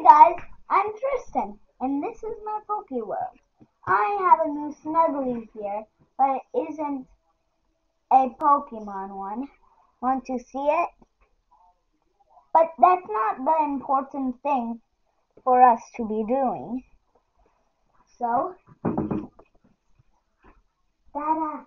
Hey guys, I'm Tristan, and this is my Poke World. I have a new Snuggly here, but it isn't a Pokemon one. Want to see it? But that's not the important thing for us to be doing. So, Dada.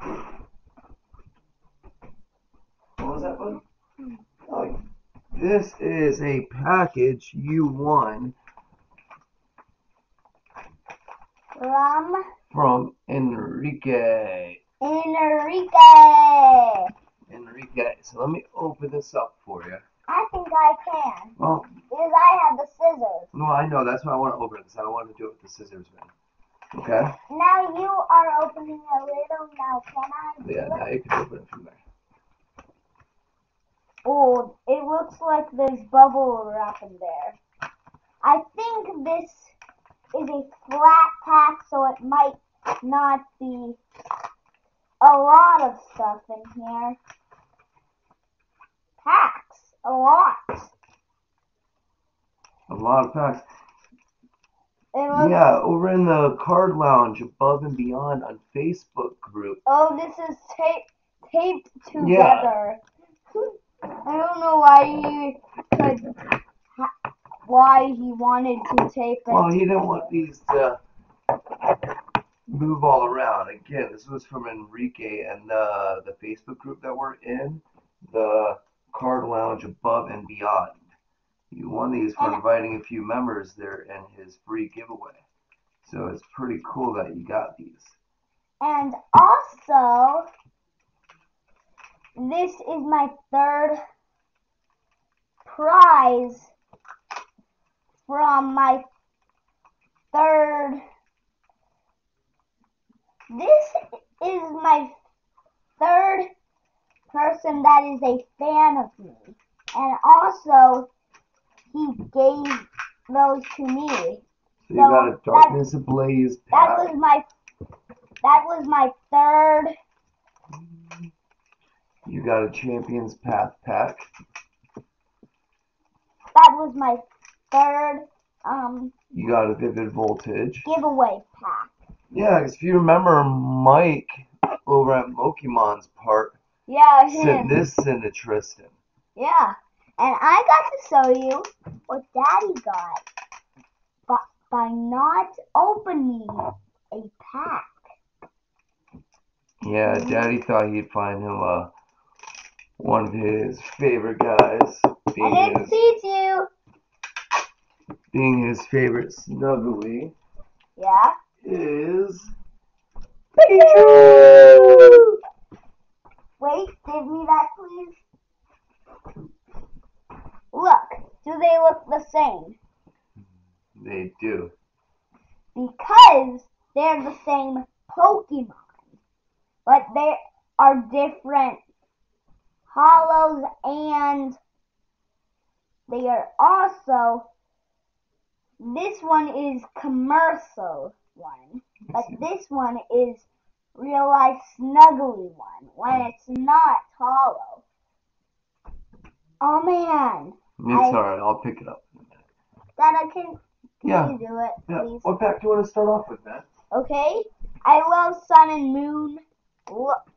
That? What was that, bud? Oh, this is a package you won From from Enrique. Enrique. Enrique. So let me open this up for you. I think I can Well, because I have the scissors. no, I know. That's why I want to open it because I don't want to do it with the scissors, man. Okay? Now you are opening a little. Now can I? Yeah, it? now you can open it from there. Oh, it looks like there's bubble wrap in there. I think this is a flat pack, so it might not be a lot of stuff in here. Packs, a lot. A lot of packs. Yeah, over in the card lounge above and beyond on Facebook group. Oh, this is tape taped Yeah. I don't know why he could, why he wanted to tape it. Well, he didn't want these to move all around. Again, this was from Enrique and uh, the Facebook group that we're in, the Card Lounge Above and Beyond. He won these for inviting a few members there in his free giveaway. So it's pretty cool that you got these. And also, this is my third prize from my third. This is my third person that is a fan of me. And also, he gave those to me. So you So got a Darkness Ablaze That was my that was my third You got a Champions Path pack. that was my third um You got a Vivid Voltage. giveaway pack. Yeah, if you remember, Mike over at Mokimon's part Yeah, sent him. this in to Tristan. Yeah. And I got to show you what Daddy got by, by not opening a pack. Yeah, Daddy thought he'd find him uh, one of his favorite guys, I being didn't his, teach you. being his favorite Snuggly Yeah. is Pikachu! Wait, give me that please. Look, do they look the same? They do. because they're the same Pokemon, but they are different hollows and they are also this one is commercial one, but this one is real life snuggly one when it's not hollow. Oh man, It's I- alright, I'll pick it up. Dada, can, can Yeah. you do it, Yeah. please? What pack do you want to start off with, man? Okay? I love Sun and Moon. Look.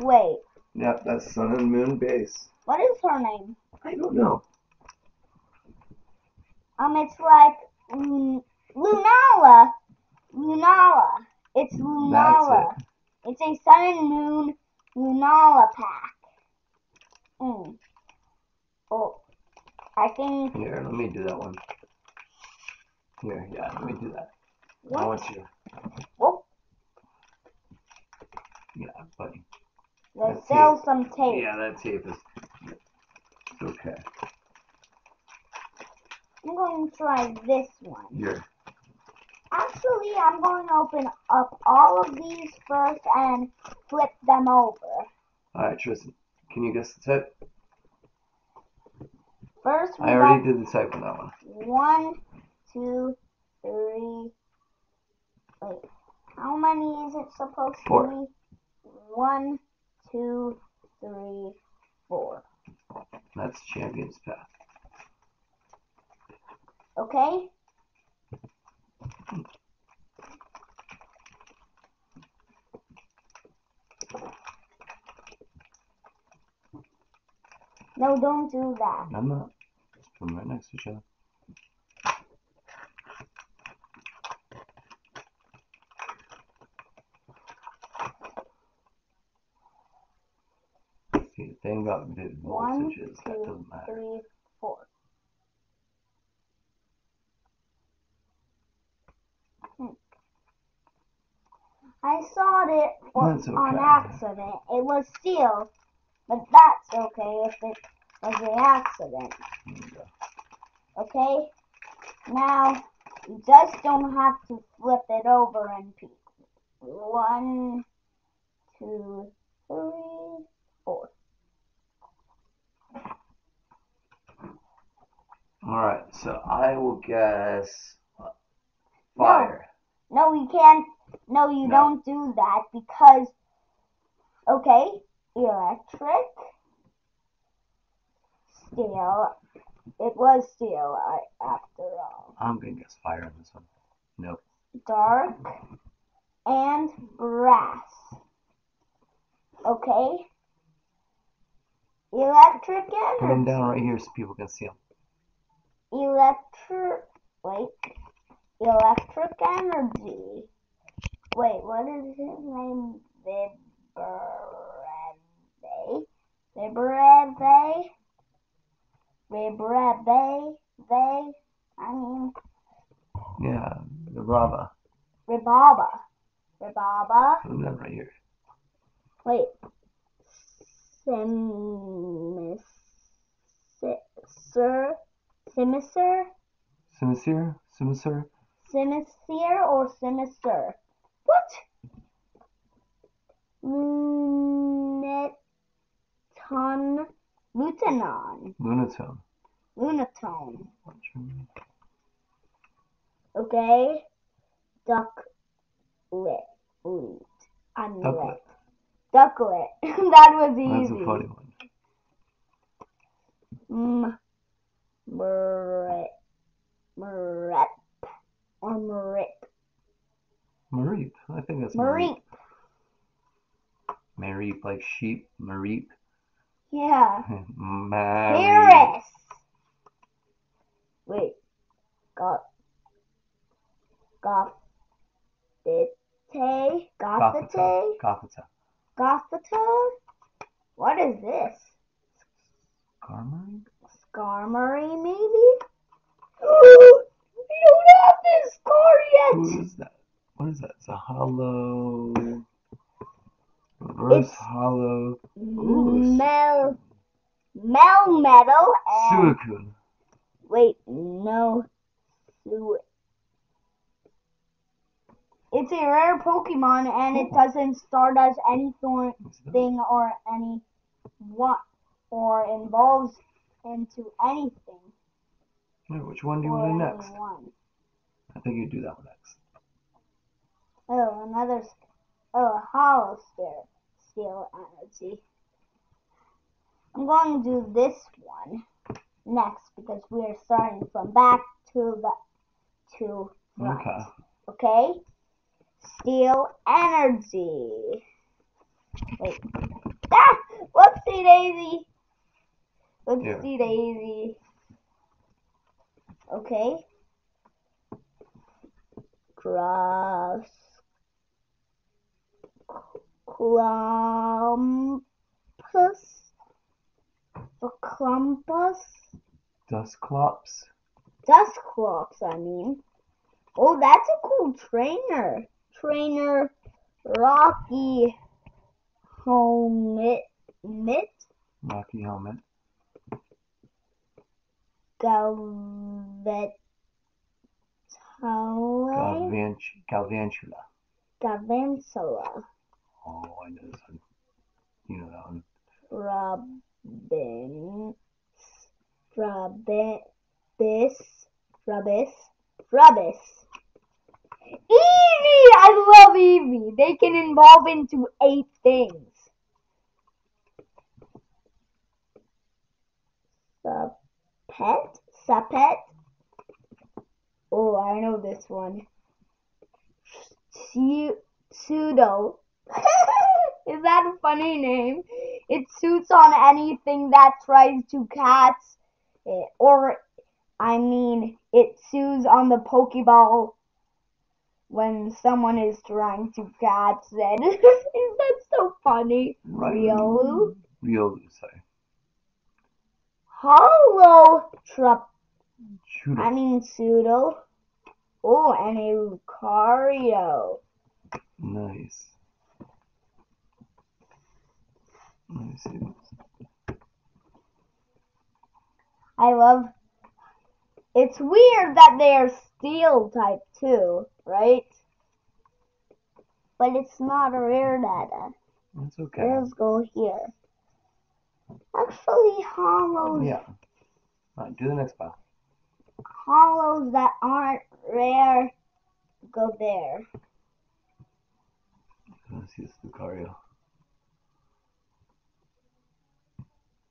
Wait, Yep, that's Sun and Moon base. what is her name? I don't know. Um, it's like Lun- Lunala. Lunala. It's Lunala. That's It's a Sun and Moon Lunala pack. Mm. Oh, I think. Here, let me do that one. Here, yeah, let me do that. I want you. Whoop, Yeah, buddy. There's That's sell it. some tape. Yeah, that tape is. Okay. I'm going to try this one. Here. Actually, I'm going to open up all of these first and flip them over. Alright, Tristan. Can you guess the type? First, we I already did the type on that one. one, two, three. Wait, how many is it supposed Four. to be? One, two, three, four. That's Champion's Path. Okay? No, don't do that. I'm not. Just put them right next to each other. See, the thing about the One, voltage that doesn't matter. three, four. Hmm. I saw it on, That's on accident. It was steel, but that's okay if it was an accident. There. Okay? Now, you just don't have to flip it over and peek. One, two, three, four. Alright, so I will guess fire. No, you can't. No, you No. don't do that because, okay, electric, steel. It was steel I, after all. I'm gonna guess fire on this one. Nope. Dark and brass. Okay? Electric and. Put them down right here so people can see them. Electric. Wait. Electric energy. Wait, what is his name? Vibreve? Vibreve? Vibreve? They? I mean, Yeah. Ribaba. Ribaba. Put them down right here. Wait. Simis. Sir. Simisir? Simisir? Simisir? Simisir or Simisir? What? Luneton. Lutanon. Lunatone. Lunatone. Okay. Ducklett. I'm Ducklett. lit. Ducklett. that was easy. That's a funny one. Mm. Mrep. Mrep. Or Mrip. Mareep. I think that's Mareep. Mareep, like sheep. Mareep. Yeah. Mareep. Paris. Wait. Got. Got. Gothite. Gothita. Gothite. Gothita. Gothita. What is this? Carmine? Skarmory, maybe? we don't have this card yet! is that? What is that? It's a hollow. Reverse It's- hollow. Ooh, Mel. Melmetal and. Suicune. Wait, no. Su- It's a rare Pokemon and it doesn't start as anything What's that? or any what or involves into anything. Which one do you want to do next? anyone. I think you do that one next. Oh, another. Oh, a hollow steel, steel energy. I'm going to do this one next because we are starting from back to the to front. Okay. Okay? Steel energy. Wait. Ah! Whoopsie daisy. Whoopsie daisy. Okay. Cross. Clumpus. A clumpus. Dusclops. Dusclops, I mean. Oh, that's a cool trainer. Trainer Rocky Helmet. Rocky Helmet. Galvet, Galvantula. Galvantula. Oh, I know this one. You know that one. Robin. Robin. Bis. Rubis. Rubis. Eevee! I love Eevee. They can evolve into eight things. Sub Sapet? Sapet? Oh, I know this one. Pseudo. Is that a funny name? It suits on anything that tries to catch it, or I mean, it sues on the Pokeball when someone is trying to catch it. Is that so funny? Right. Riolu? Riolu, sorry. Hollow Trup. Shoot I mean, Pseudo. Oh, and a Lucario. Nice. Let me see this. I love. It's weird that they are steel type too, right? But it's not a rare data. That's okay. Rares go here. Actually, hollows, Yeah. Alright, do the next pile. hollows that aren't rare go there. Let's see this Lucario.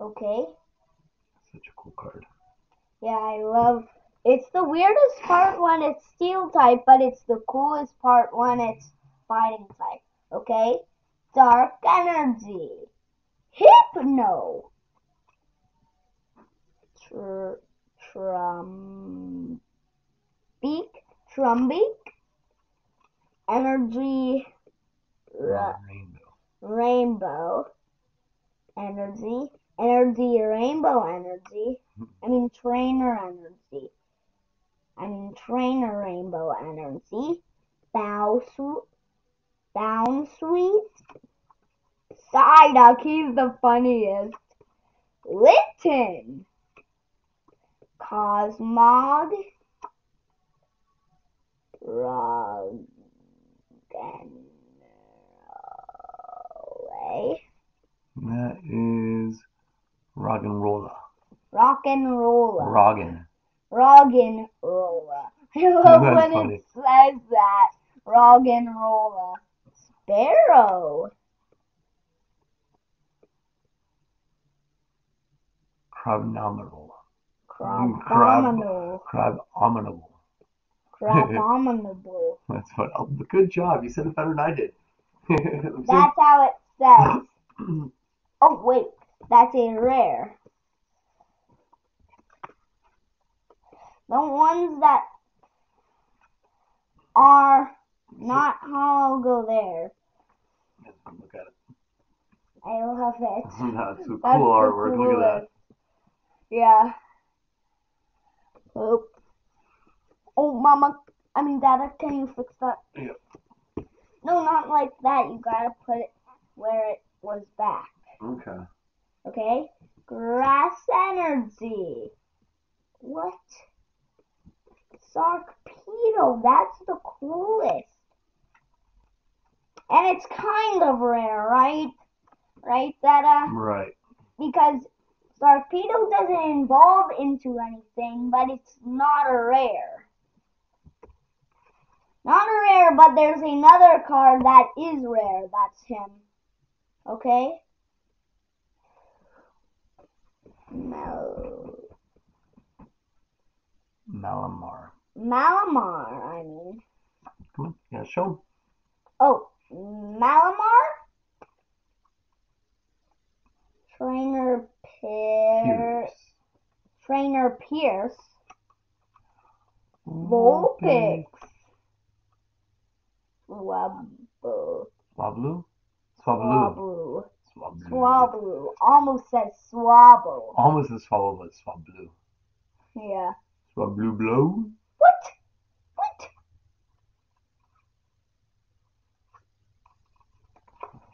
Okay. Such a cool card. Yeah, I love. It's the weirdest part when it's steel type, but it's the coolest part when it's fighting type. Okay? Dark energy. Hypno. Tr- Trumbeak. Trumbeak. Energy. Ra- Rainbow. rainbow. Energy. Energy rainbow energy. Hmm. I mean trainer energy. I mean trainer rainbow energy. Bow sweet. Down sweet. Psyduck, he's the funniest. Litten. Cosmog. Roggenrola. That is Roggenrola. Rock and roller. Roggen. Roggen roller. I love That's when funny. it says that. Roggen roller. Sparrow. Crabnominal. Crabominable. Crabominable. Crabominable. That's fun. Oh, good job. You said it better than I did. That's how it says. Oh, wait. That's a rare. The ones that are not hollow go there. Look at it. I love it. That's so cool That's artwork. Look at that. Yeah. Oh. Oh, Mama. I mean, Dada, can you fix that? Yeah. No, not like that. You gotta put it where it was back. Okay. Okay? Grass energy. What? Sarpedo. That's the coolest. And it's kind of rare, right? Right, Dada? Right. because Sarpedo doesn't evolve into anything, but it's not a rare. Not a rare, but there's another card that is rare. That's him. Okay? Mal- Malamar. Malamar, I mean. Come on. Yeah, show. Oh, Malamar? Trainer Piers. Trainer Piers. Mm, Vulpix. Swablu. Swablu? Swablu. Swablu. Swablu. Swablu. Almost says swabble. Almost as swallow, but Swablu. Yeah. Swablu blow? What? What?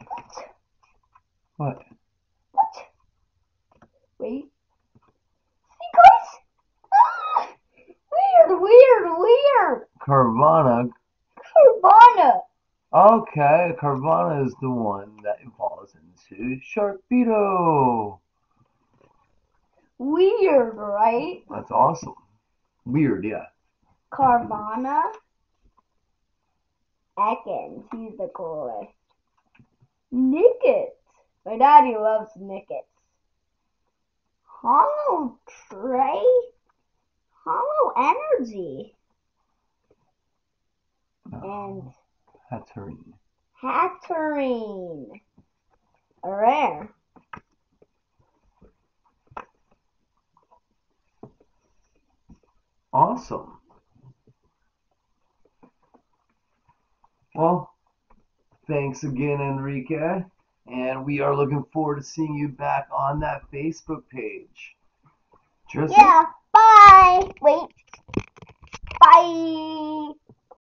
What? What? Wait. See, guys? Ah! Weird, weird, weird. Carvanha. Carvanha. Okay, Carvanha is the one that evolves into Sharpedo. Weird, right? That's awesome. Weird, yeah. Carvanha. Ekans. He's the coolest. Nickits. My daddy loves Nickits. Hollow tray? Hollow Energy. Uh, and Hatterene. Hatterene. Rare. Awesome. Well, thanks again, Enrique. And we are looking forward to seeing you back on that Facebook page. Tristan? Yeah, bye. Wait. Bye.